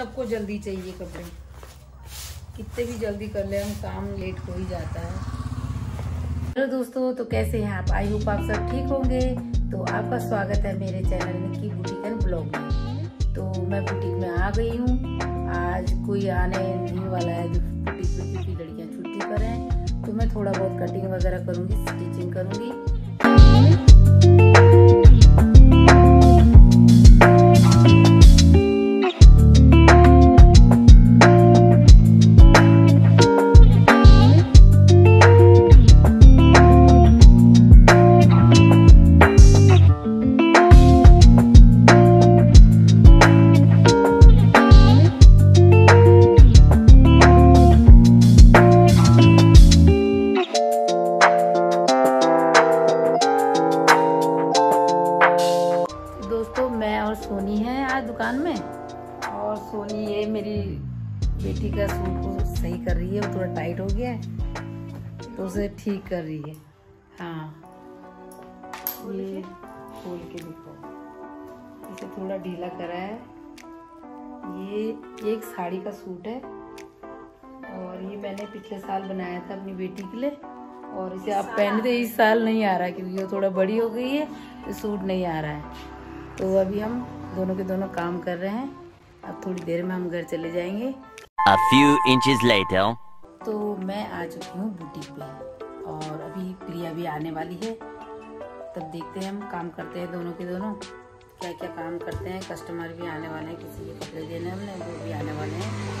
सबको जल्दी चाहिए कपड़े। कितने भी जल्दी कर ले, हम काम लेट हो ही जाता है। हेलो दोस्तों तो कैसे हैं आप? आई होप आप सब ठीक होंगे। तो आपका स्वागत है मेरे channel Nikki boutique and vlog में। तो मैं बुटीक में आ गई हूँ। आज कोई आने नहीं वाला है जो बुटीक में क्योंकि लड़कियाँ छुट्टी पर हैं तो मैं थोड़ा बहुत कटिंग वगैरह करूँगी स्टिचिंग करूँगी। और सोनी है आज दुकान में? और सोनी ये मेरी बेटी का सूट को सही कर रही है वो थोड़ा टाइट हो गया है तो उसे ठीक कर रही है। हाँ। ये खोल के देखो। इसे थोड़ा ढीला करा है। ये एक साड़ी का सूट है। और ये मैंने पिछले साल बनाया था अपनी बेटी के लिए। और इसे आप पहनते इस साल नहीं आ रहा क्योंकि वो थोड़ा बड़ी हो गई है तो सूट नहीं आ रहा है। तो अभी हम दोनों के दोनों काम कर रहे हैं। अब थोड़ी देर में हम घर चले जाएँगे। A few inches later. तो मैं आ चुकी हूँ बुटीक पे। और अभी प्रिया भी आने वाली है। तब देखते हैं हम काम करते हैं दोनों के दोनों। क्या क्या काम करते हैं। कस्टमर भी आने वाले हैं। किसी के कपड़े देने हमने वो भी आने वाले हैं।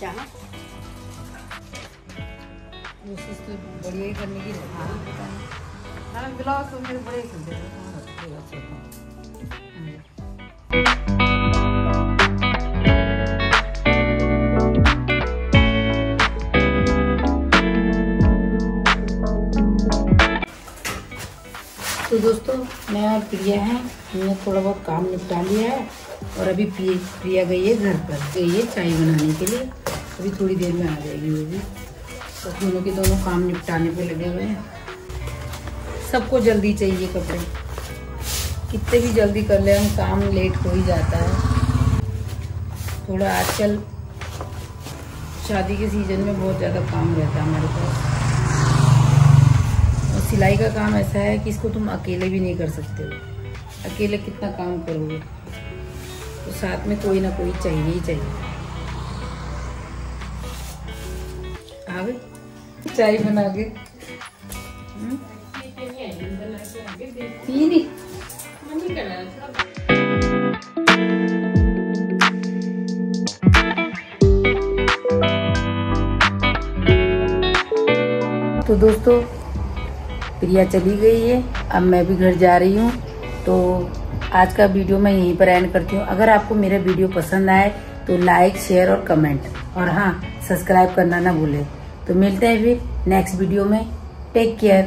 है कोशिश तो बढ़िया ही करने की हाँ। ब्लाउज तो मेरे बड़े सुंदर है। तो दोस्तों मैं और प्रिया हैं। हमने थोड़ा बहुत काम निपटा लिया है और अभी प्रिय प्रिया गई है घर पर गई है चाय बनाने के लिए। अभी थोड़ी देर में आ जाएगी वो भी। तो दोनों के दोनों काम निपटाने पे लगे हुए हैं। सबको जल्दी चाहिए कपड़े। कितने भी जल्दी कर ले, हम काम लेट हो ही जाता है। थोड़ा आजकल शादी के सीज़न में बहुत ज़्यादा काम रहता है हमारे पास। और सिलाई का काम ऐसा है कि इसको तुम अकेले भी नहीं कर सकते हो। अकेले कितना काम करोगे? तो साथ में कोई ना कोई चाहिए ही चाहिए। चाय बना के। हम्म? पी ली तो दोस्तों, प्रिया चली गई है। अब मैं भी घर जा रही हूँ। तो आज का वीडियो मैं यहीं पर एंड करती हूँ। अगर आपको मेरा वीडियो पसंद आए तो लाइक शेयर और कमेंट और हाँ सब्सक्राइब करना ना भूलें। तो मिलते हैं फिर नेक्स्ट वीडियो में टेक केयर.